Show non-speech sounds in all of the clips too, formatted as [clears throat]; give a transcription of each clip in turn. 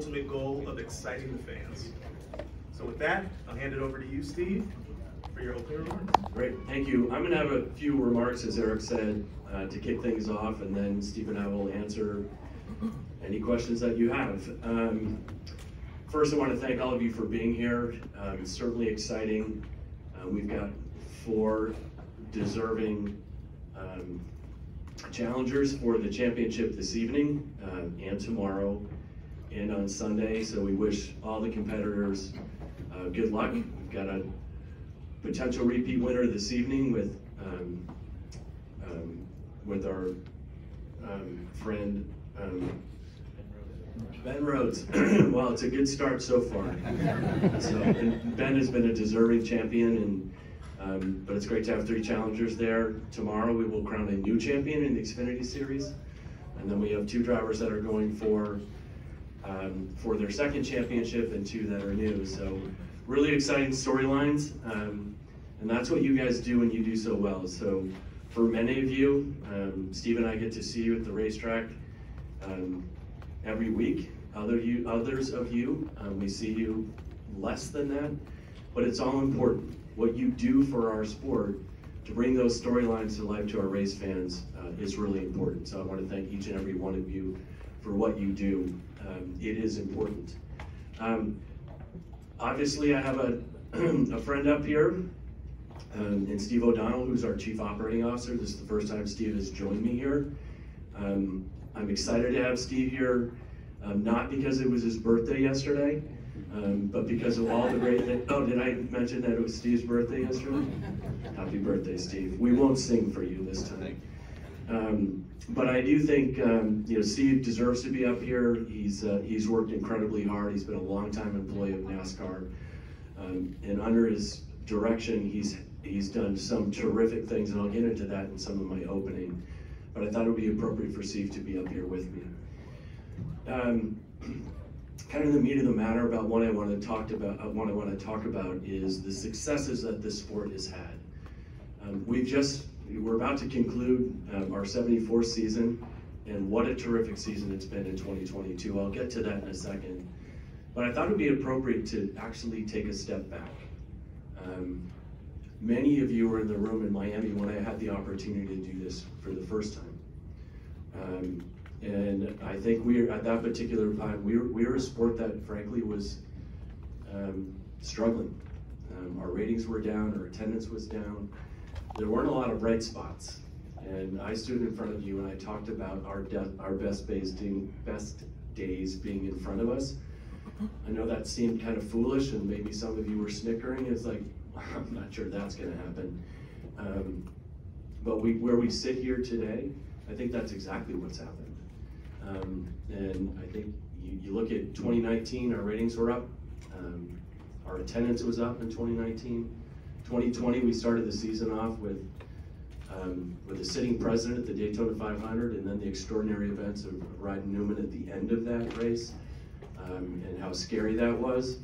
ultimate goal of exciting the fans. So with that, I'll hand it over to you, Steve, for your opening remarks. Great, thank you. I'm going to have a few remarks, as Eric said, uh, to kick things off, and then Steve and I will answer any questions that you have. Um, first, I want to thank all of you for being here. Um, it's certainly exciting. Uh, we've got four deserving um, challengers for the championship this evening uh, and tomorrow and on Sunday. So we wish all the competitors uh, good luck. We've got a potential repeat winner this evening with um, um, with our um, friend um, Ben Rhodes. [clears throat] well, it's a good start so far. So Ben has been a deserving champion, and um, but it's great to have three challengers there. Tomorrow we will crown a new champion in the Xfinity Series, and then we have two drivers that are going for um, for their second championship and two that are new. So really exciting storylines, um, and that's what you guys do when you do so well. So for many of you, um, Steve and I get to see you at the racetrack um, every week. Other you, others of you, um, we see you less than that, but it's all important. What you do for our sport to bring those storylines to life to our race fans uh, is really important. So I want to thank each and every one of you for what you do. Um, it is important. Um, obviously, I have a, [clears throat] a friend up here um, and Steve O'Donnell, who's our Chief Operating Officer. This is the first time Steve has joined me here. Um, I'm excited to have Steve here, um, not because it was his birthday yesterday, um, but because of all the great things. Oh, did I mention that it was Steve's birthday yesterday? [laughs] Happy birthday, Steve. We won't sing for you this time. Um, but I do think um, you know Steve deserves to be up here. He's uh, he's worked incredibly hard. He's been a long-time employee of NASCAR, um, and under his direction, he's he's done some terrific things, and I'll get into that in some of my opening. But I thought it would be appropriate for Steve to be up here with me. Um, kind of the meat of the matter about what I want to talk about. Uh, what I want to talk about is the successes that this sport has had. Um, we've just we're about to conclude um, our 74th season, and what a terrific season it's been in 2022. I'll get to that in a second. But I thought it would be appropriate to actually take a step back. Um, many of you were in the room in Miami when I had the opportunity to do this for the first time. Um, and I think we at that particular time, we were, we were a sport that frankly was um, struggling. Um, our ratings were down, our attendance was down there weren't a lot of bright spots. And I stood in front of you and I talked about our our best days, being, best days being in front of us. I know that seemed kind of foolish, and maybe some of you were snickering. It's like, [laughs] I'm not sure that's going to happen. Um, but we, where we sit here today, I think that's exactly what's happened. Um, and I think you, you, look at 2019, our ratings were up. Um, our attendance was up in 2019. 2020, we started the season off with um, with a sitting president at the Daytona 500, and then the extraordinary events of Ryan Newman at the end of that race, um, and how scary that was.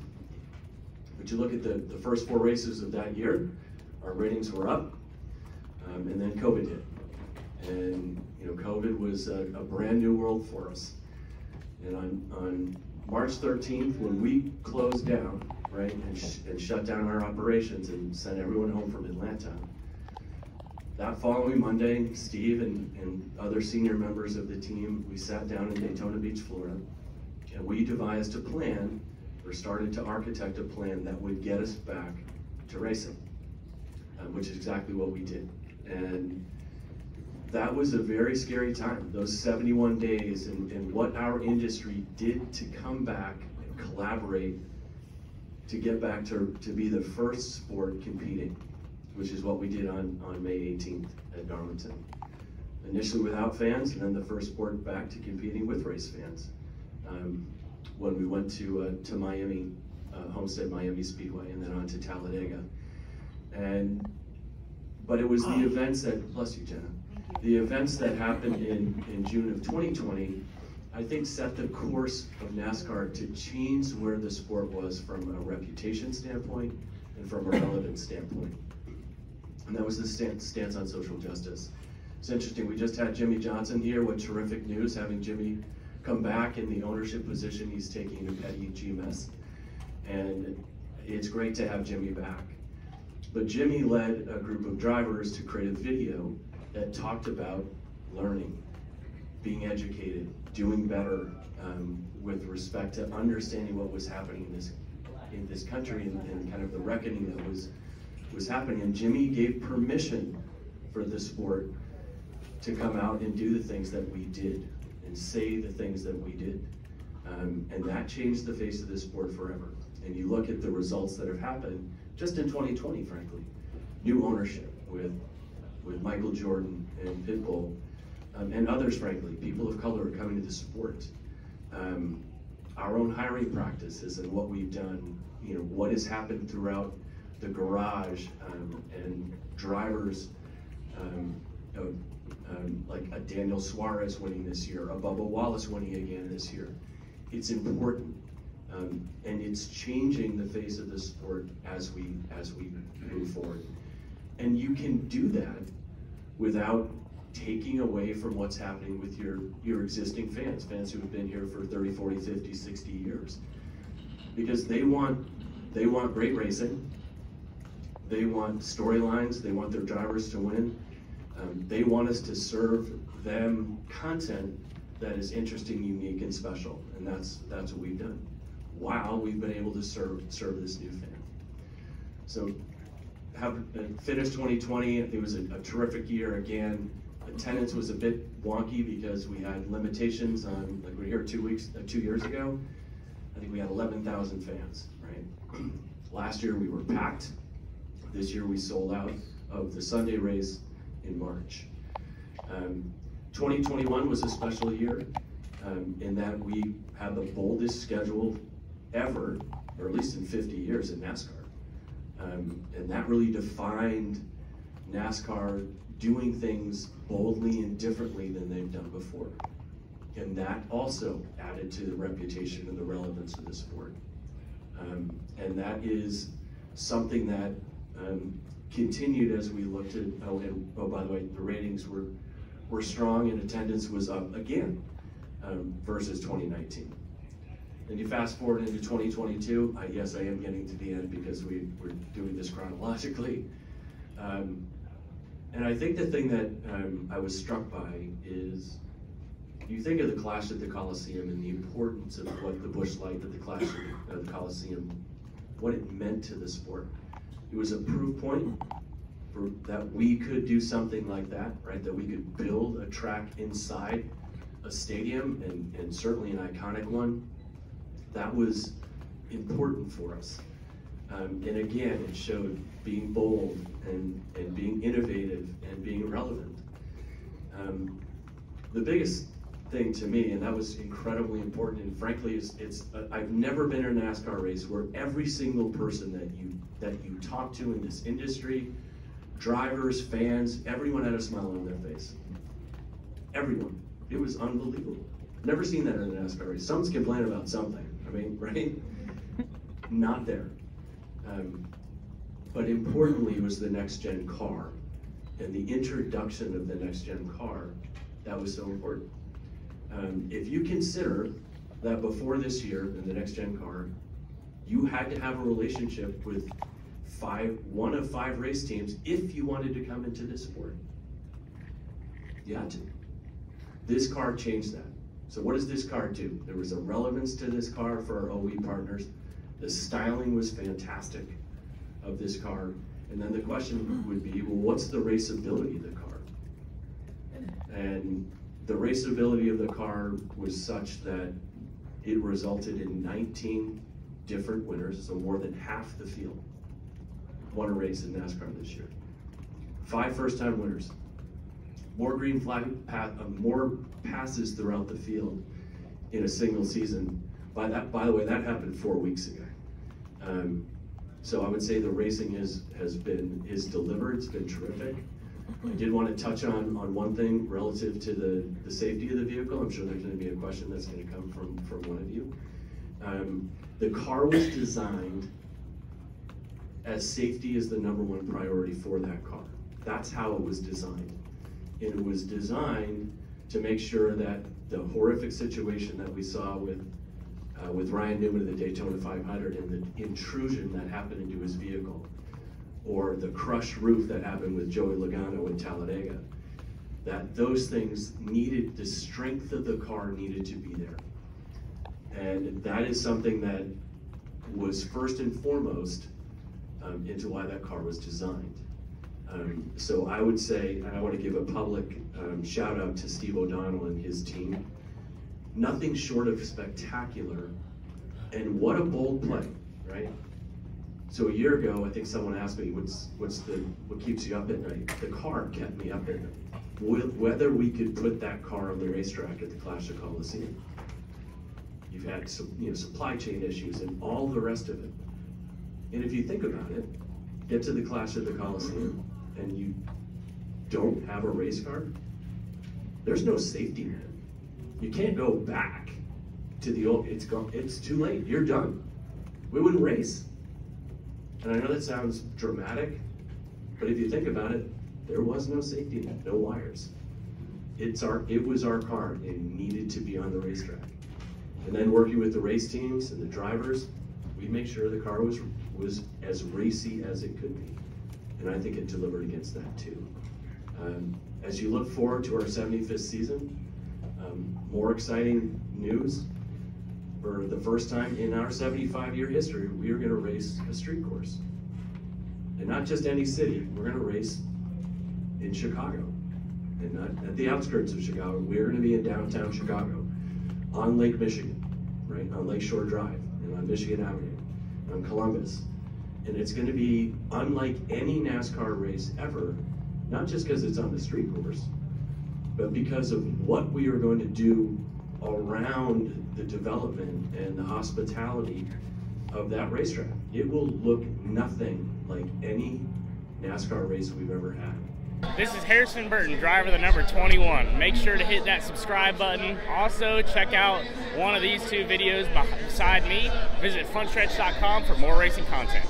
But you look at the, the first four races of that year, our ratings were up, um, and then COVID hit. And you know, COVID was a, a, brand new world for us. And on, on March 13th, when we closed down, right, and, sh and shut down our operations and sent everyone home from Atlanta. That following Monday, Steve and, and other senior members of the team, we sat down in Daytona Beach, Florida, and we devised a plan, or started to architect a plan that would get us back to racing, um, which is exactly what we did. And that was a very scary time, those 71 days, and, and what our industry did to come back and collaborate to get back to, to be the first sport competing, which is what we did on, on May 18th at Darlington. Initially without fans, and then the first sport back to competing with race fans. Um, when we went to, uh, to Miami, uh, Homestead Miami Speedway, and then on to Talladega. And, but it was the events that, bless you, Jenna, the events that happened in, in June of 2020 I think, set the course of NASCAR to change where the sport was from a reputation standpoint and from a relevance standpoint. And that was the stance, on social justice. It's interesting, we just had Jimmie Johnson here. What terrific news having Jimmie come back in the ownership position he's taking at Petty GMS. And it's great to have Jimmie back. But Jimmie led a group of drivers to create a video that talked about learning, being educated, doing better um, with respect to understanding what was happening in this in this country and, and kind of the reckoning that was was happening. And Jimmie gave permission for the sport to come out and do the things that we did and say the things that we did. Um, and that changed the face of the sport forever. And you look at the results that have happened just in 2020, frankly. New ownership with, with Michael Jordan and Pitbull, um, and others, frankly. People of color are coming to the sport. Um, our own hiring practices and what we've done, you know, what has happened throughout the garage um, and drivers, um, um, like a Daniel Suarez winning this year, a Bubba Wallace winning again this year. It's important, um, and it's changing the face of the sport as we as we move forward. And you can do that without taking away from what's happening with your, your existing fans, fans who have been here for 30, 40, 50, 60 years. Because they want, they want great racing, they want storylines, they want their drivers to win, um, they want us to serve them content that is interesting, unique, and special, and that's that's what we've done. While we've been able to serve serve this new fan. So, have uh, finished 2020. It was a, a terrific year again attendance was a bit wonky because we had limitations on, like we were here two weeks, uh, two years ago. I think we had 11,000 fans, right? [clears throat] Last year we were packed. This year we sold out of the Sunday race in March. Um, 2021 was a special year um, in that we had the boldest schedule ever, or at least in 50 years in NASCAR. Um, and that really defined NASCAR doing things boldly and differently than they've done before. And that also added to the reputation and the relevance of the sport. Um, and that is something that um, continued as we looked at, oh, and, oh, by the way, the ratings were, were strong and attendance was up again um, versus 2019. And you fast forward into 2022, I, yes, I am getting to the end because we, we're doing this chronologically. Um, and I think the thing that um, I was struck by is you think of the Clash at the Coliseum and the importance of what the Busch Light at the Clash at the Coliseum, what it meant to the sport. It was a proof point for that we could do something like that, right? That we could build a track inside a stadium and, and certainly an iconic one. That was important for us. Um, and again, it showed being bold and, and being innovative and being relevant. Um, the biggest thing to me, and that was incredibly important, and frankly, is it's uh, I've never been in a NASCAR race where every single person that you that you talk to in this industry, drivers, fans, everyone had a smile on their face. Everyone. It was unbelievable. Never seen that in a NASCAR race. Someone's complaining about something. I mean, right? Not there. Um, but importantly was the next gen car and the introduction of the next gen car. That was so important. Um, if you consider that before this year in the next gen car, you had to have a relationship with five, one of five race teams if you wanted to come into this sport. You had to. This car changed that. So what does this car do? There was a relevance to this car for our OE partners. The styling was fantastic of this car. And then the question would be, well, what's the raceability of the car? And the raceability of the car was such that it resulted in 19 different winners, so more than half the field won a race in NASCAR this year. Five first-time winners, more green flag, path, uh, more passes throughout the field in a single season. By that, by the way, that happened four weeks ago. Um, so I would say the racing has, has been, is delivered, it's been terrific. I did want to touch on, on one thing relative to the, the safety of the vehicle. I'm sure there's going to be a question that's going to come from, from one of you. Um, the car was designed as safety is the number one priority for that car. That's how it was designed. And it was designed to make sure that the horrific situation that we saw with uh, with Ryan Newman of the Daytona 500 and the intrusion that happened into his vehicle, or the crushed roof that happened with Joey Logano in Talladega, that those things needed, the strength of the car needed to be there. And that is something that was first and foremost um, into why that car was designed. Um, so I would say, and I want to give a public um, shout out to Steve O'Donnell and his team. Nothing short of spectacular, and what a bold play, right? So a year ago, I think someone asked me, "What's what's the what keeps you up at night?" The car kept me up at night. Whether we could put that car on the racetrack at the Clash of Coliseum. You've had some, you know, supply chain issues and all the rest of it. And if you think about it, get to the Clash of the Coliseum and you don't have a race car, there's no safety net. You can't go back to the old, it's gone, it's too late, you're done. We wouldn't race. And I know that sounds dramatic, but if you think about it, there was no safety net, no wires. It's our, it was our car, it needed to be on the racetrack. And then working with the race teams and the drivers, we made sure the car was was as racy as it could be. And I think it delivered against that too. Um, as you look forward to our 75th season, um, more exciting news. For the first time in our 75 year history, we are going to race a street course. And not just any city, we're going to race in Chicago. And not at the outskirts of Chicago. We're going to be in downtown Chicago on Lake Michigan, right? On Lake Shore Drive and on Michigan Avenue, on Columbus. And it's going to be unlike any NASCAR race ever, not just because it's on the street course, but because of what we are going to do around the development and the hospitality of that racetrack. It will look nothing like any NASCAR race we've ever had. This is Harrison Burton, driver the number 21. Make sure to hit that subscribe button. Also, check out one of these two videos beside me. Visit frontstretch.com for more racing content.